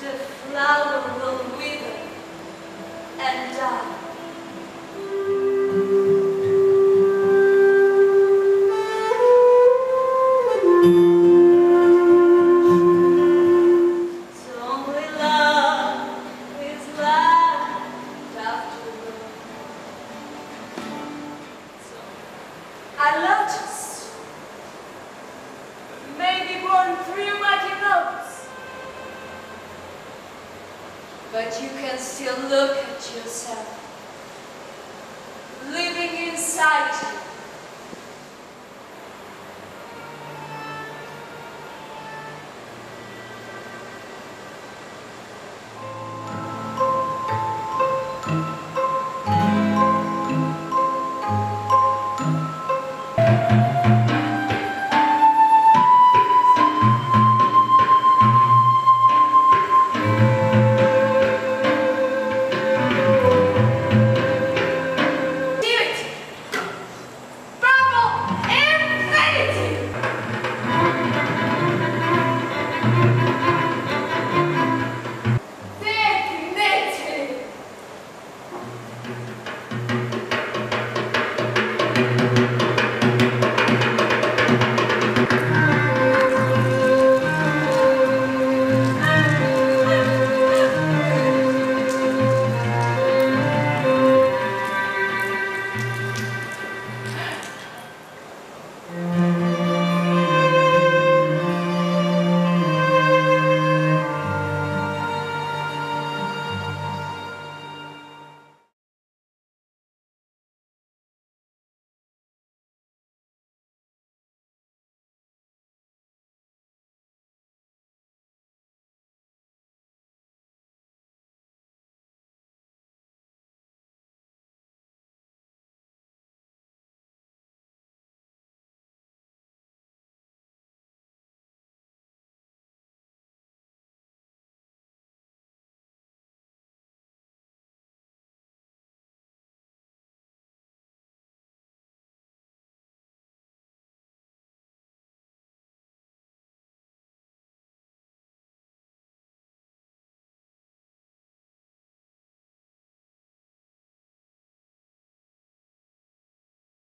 The flower will wither and die. But you can still look at yourself. Living inside you.